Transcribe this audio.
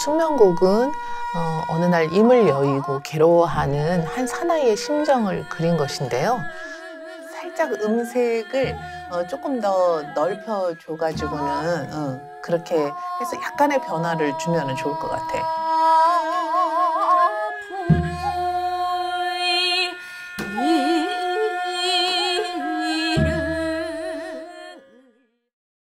숙명곡은 어, 어느 날 임을 여의고 괴로워하는 한 사나이의 심정을 그린 것인데요. 살짝 음색을 어, 조금 더 넓혀 줘가지고는 어, 그렇게 해서 약간의 변화를 주면 좋을 것 같아.